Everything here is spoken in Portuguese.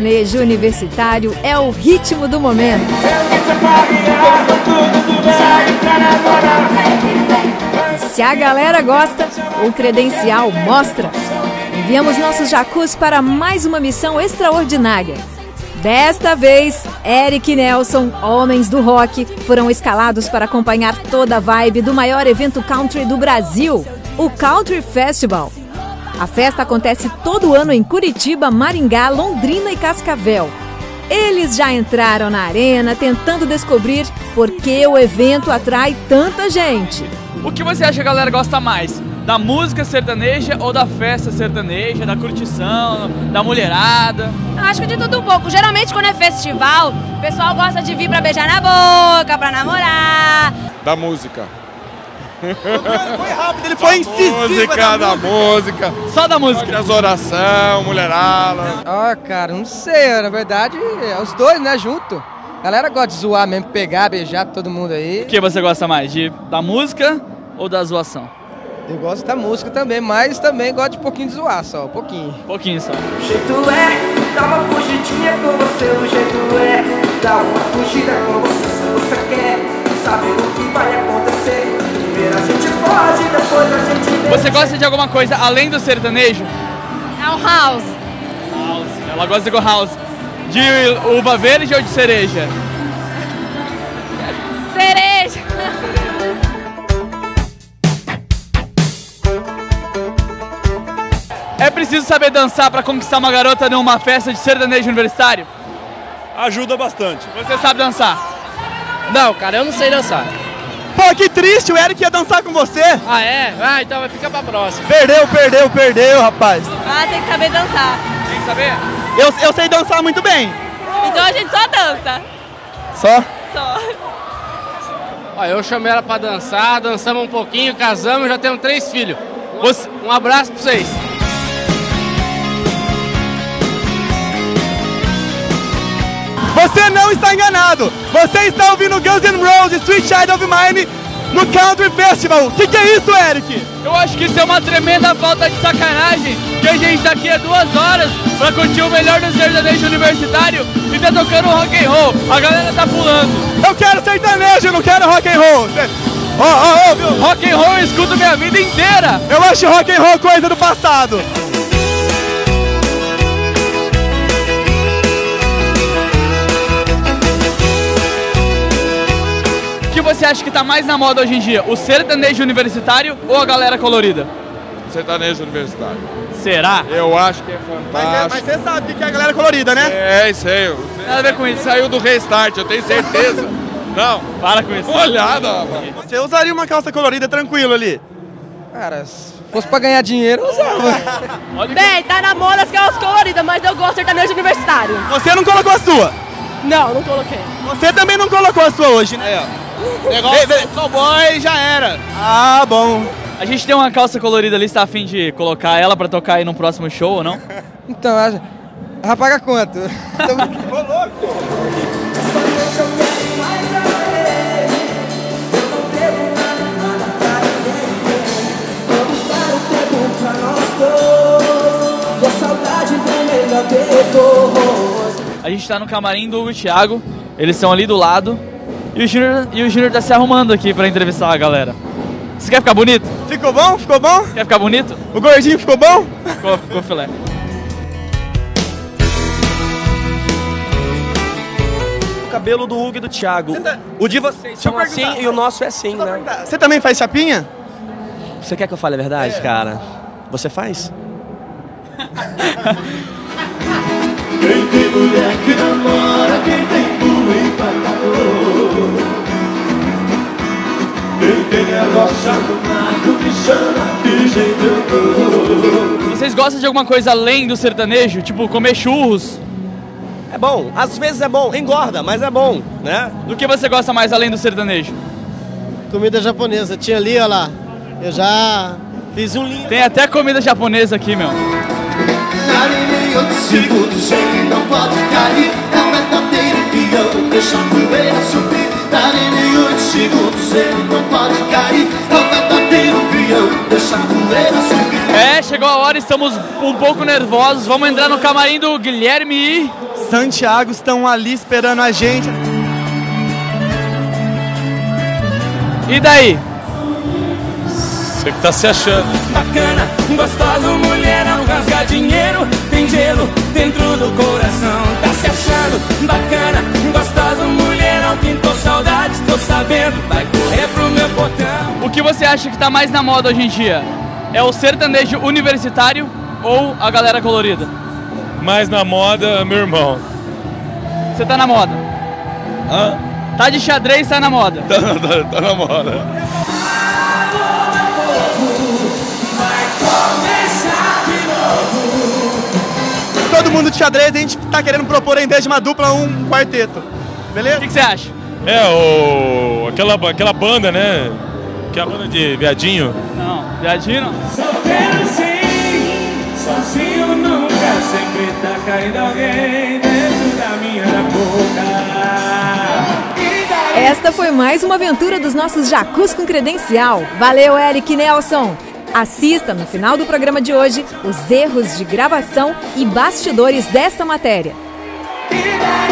sertanejo universitário é o ritmo do momento. Se a galera gosta, o credencial mostra. Enviamos nossos jacus para mais uma missão extraordinária. Desta vez, Eric Nelson, homens do rock, foram escalados para acompanhar toda a vibe do maior evento country do Brasil, o Country Festival. A festa acontece todo ano em Curitiba, Maringá, Londrina e Cascavel. Eles já entraram na arena tentando descobrir por que o evento atrai tanta gente. O que você acha que a galera gosta mais? Da música sertaneja ou da festa sertaneja, da curtição, da mulherada? Eu acho que de tudo um pouco. Geralmente quando é festival, o pessoal gosta de vir pra beijar na boca, pra namorar. Da música. Foi rápido, ele foi incisivo. Música, da música. Só da música. As oração, mulherada. Ah, cara, não sei, na verdade, é os dois, né, junto. A galera gosta de zoar mesmo, pegar, beijar todo mundo aí. O que você gosta mais? De, da música ou da zoação? Eu gosto da música também, mas também gosto de um pouquinho de zoar só, um pouquinho. Um pouquinho só. O jeito é, dá uma fugidinha com você, o jeito é, dá uma fugida com você se você quer saber o que vai acontecer. Gente pode, depois a gente deixa. Você gosta de alguma coisa além do sertanejo? É o house. House. Ela gosta de go house. De uva verde ou de cereja? Cereja. É preciso saber dançar para conquistar uma garota numa festa de sertanejo universitário? Ajuda bastante. Você sabe dançar? Não, cara, eu não sei dançar. Pô, que triste, o Eric ia dançar com você. Ah, é? Ah, então vai ficar pra próxima. Perdeu, perdeu, perdeu, rapaz. Ah, tem que saber dançar. Tem que saber? Eu, eu sei dançar muito bem. Então a gente só dança. Só? Só. Ó, eu chamei ela pra dançar, dançamos um pouquinho, casamos, já temos três filhos. Você- Um abraço pra vocês. Você não está enganado. Você está ouvindo Guns N' Roses, Sweet Child of Mine no Country Festival. O que, que é isso, Eric? Eu acho que isso é uma tremenda falta de sacanagem, que a gente tá aqui há duas horas pra curtir o melhor do sertanejo universitário e tá tocando rock and roll. A galera tá pulando. Eu quero sertanejo, eu não quero rock and roll. Ó, ó, viu? Rock and roll eu escuto minha vida inteira. Eu acho rock and roll coisa do passado. Você acha que tá mais na moda hoje em dia? O sertanejo universitário ou a galera colorida? Sertanejo universitário. Será? Eu acho que é Mas fantástico. você sabe o que é a galera colorida, né? É, isso aí. Você Nada a ver com isso. saiu do restart, eu tenho certeza. Não, Para com isso. olhada, rapaz. Você usaria uma calça colorida tranquilo ali. Cara, se fosse pra ganhar dinheiro, eu usava. Bem, tá na moda as calças coloridas, mas eu gosto de sertanejo universitário. Você não colocou a sua. Não, não coloquei. Você também não colocou a sua hoje, né? Negócio do cowboy já era. Ah, bom. A gente tem uma calça colorida ali, você tá afim de colocar ela pra tocar aí no próximo show ou não? Então, acho- pagar quanto? Tô quero mais a gente tá no camarim do Hugo e Thiago, eles estão ali do lado. E o Júnior e o Júnior tá se arrumando aqui pra entrevistar a galera. Você quer ficar bonito? Ficou bom? Ficou bom? Quer ficar bonito? O gordinho ficou bom? Ficou, ficou filé. O cabelo do Hugo e do Thiago. Tá- O de vocês são assim e o nosso é assim, né? Você também faz chapinha? Você quer que eu fale a verdade, cara? Você faz? Quem tem mulher que namora, quem tem burro empatador. Me chama Vocês gostam de alguma coisa além do sertanejo? Tipo, comer churros? É bom, às vezes é bom, engorda, mas é bom, né? Do que você gosta mais além do sertanejo? Comida japonesa. Tinha ali, olha lá. Eu já fiz um lindo. Tem até comida japonesa aqui, meu. Pode cair. É verdadeiro peão, deixa a poeira subir. Chegou a hora, estamos um pouco nervosos. Vamos entrar no camarim do Guilherme e Santiago estão ali esperando a gente. E daí? Você que tá se achando. Bacana, gostoso, mulherão, rasga dinheiro, tem gelo dentro do coração. Tá se achando bacana, gostoso, mulherão, pintou saudade, tô acha que tá mais na moda hoje em dia? É o sertanejo universitário ou a galera colorida? Mais na moda, meu irmão. Você tá na moda. Hã? Tá de xadrez, tá na moda. Tá, tá, tá na moda. Todo mundo de xadrez, a gente tá querendo propor, em vez de uma dupla, um quarteto. Beleza? O que, que você acha? É, o. aquela, aquela banda, né? Que é a banda de viadinho. Não, viadinho não. Solteiro sim, sozinho nunca, sempre tá caindo alguém dentro da minha boca. Esta foi mais uma aventura dos nossos Jacus com credencial. Valeu, Eric Nelson! Assista no final do programa de hoje os erros de gravação e bastidores desta matéria. E daí?